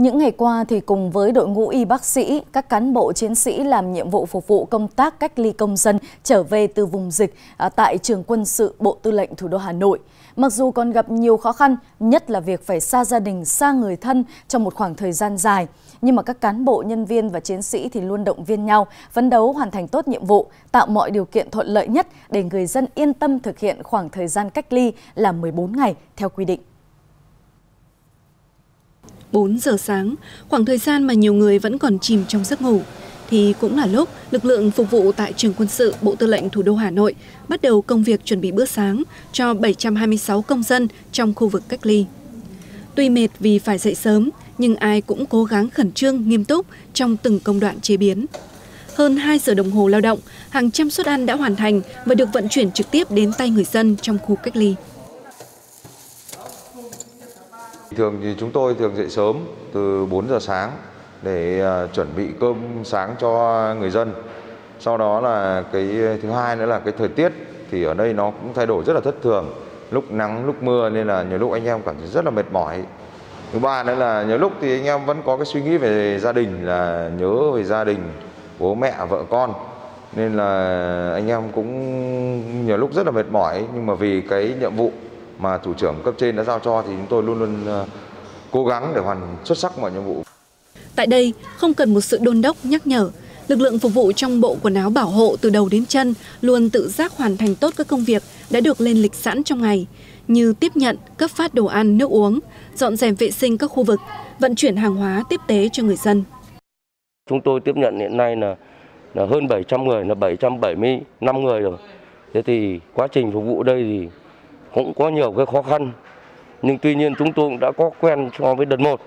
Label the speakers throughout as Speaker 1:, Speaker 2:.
Speaker 1: Những ngày qua thì cùng với đội ngũ y bác sĩ, các cán bộ chiến sĩ làm nhiệm vụ phục vụ công tác cách ly công dân trở về từ vùng dịch à, tại trường quân sự Bộ Tư lệnh Thủ đô Hà Nội. Mặc dù còn gặp nhiều khó khăn, nhất là việc phải xa gia đình, xa người thân trong một khoảng thời gian dài, nhưng mà các cán bộ, nhân viên và chiến sĩ thì luôn động viên nhau, phấn đấu hoàn thành tốt nhiệm vụ, tạo mọi điều kiện thuận lợi nhất để người dân yên tâm thực hiện khoảng thời gian cách ly là 14 ngày theo quy định.
Speaker 2: 4 giờ sáng, khoảng thời gian mà nhiều người vẫn còn chìm trong giấc ngủ, thì cũng là lúc lực lượng phục vụ tại trường quân sự Bộ Tư lệnh Thủ đô Hà Nội bắt đầu công việc chuẩn bị bữa sáng cho 726 công dân trong khu vực cách ly. Tuy mệt vì phải dậy sớm, nhưng ai cũng cố gắng khẩn trương, nghiêm túc trong từng công đoạn chế biến. Hơn 2 giờ đồng hồ lao động, hàng trăm suất ăn đã hoàn thành và được vận chuyển trực tiếp đến tay người dân trong khu cách ly.
Speaker 3: Thường thì chúng tôi thường dậy sớm từ 4 giờ sáng để à, chuẩn bị cơm sáng cho người dân. Sau đó là cái thứ hai nữa là cái thời tiết thì ở đây nó cũng thay đổi rất là thất thường, lúc nắng lúc mưa nên là nhiều lúc anh em cảm thấy rất là mệt mỏi. Thứ ba nữa là nhiều lúc thì anh em vẫn có cái suy nghĩ về gia đình là nhớ về gia đình, bố mẹ, vợ con. Nên là anh em cũng nhiều lúc rất là mệt mỏi nhưng mà vì cái nhiệm vụ mà thủ trưởng cấp trên đã giao cho thì chúng tôi luôn luôn ờ, cố gắng để hoàn xuất sắc mọi nhiệm vụ.
Speaker 2: Tại đây, không cần một sự đôn đốc nhắc nhở, lực lượng phục vụ trong bộ quần áo bảo hộ từ đầu đến chân luôn tự giác hoàn thành tốt các công việc đã được lên lịch sẵn trong ngày, như tiếp nhận, cấp phát đồ ăn, nước uống, dọn dẹp vệ sinh các khu vực, vận chuyển hàng hóa tiếp tế cho người dân.
Speaker 4: Chúng tôi tiếp nhận hiện nay là, là hơn 700 người, là 775 người rồi. Thế thì quá trình phục vụ đây thì cũng có nhiều cái khó khăn, nhưng tuy nhiên chúng tôi cũng đã có quen so với đợt một.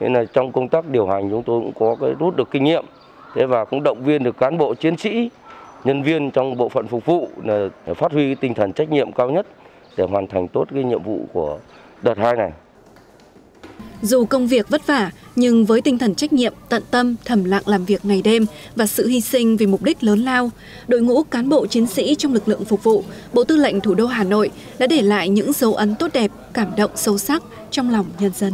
Speaker 4: Nên là trong công tác điều hành chúng tôi cũng có cái rút được kinh nghiệm. Thế và cũng động viên được cán bộ chiến sĩ, nhân viên trong bộ phận phục vụ là phát huy tinh thần trách nhiệm cao nhất để hoàn thành tốt cái nhiệm vụ của đợt hai này
Speaker 2: dù công việc vất vả, nhưng với tinh thần trách nhiệm, tận tâm, thầm lặng làm việc ngày đêm và sự hy sinh vì mục đích lớn lao, đội ngũ cán bộ chiến sĩ trong lực lượng phục vụ, Bộ Tư lệnh Thủ đô Hà Nội đã để lại những dấu ấn tốt đẹp, cảm động sâu sắc trong lòng nhân dân.